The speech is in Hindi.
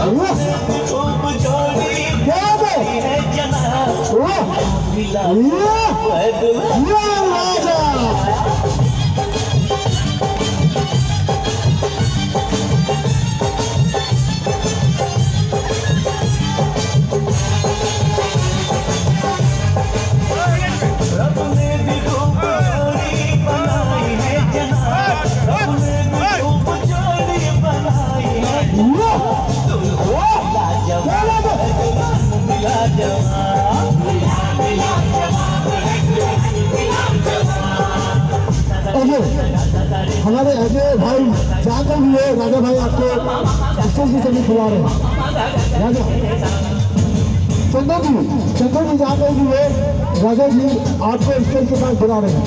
है हमारे अजय भाई का भी है। राजा भाई आपको स्टेज की सभी खुला रहे। हैं राजा, चंदन जी चंदन जी का भी है। राजा जी आपको स्टेज के पास बुला रहे हैं।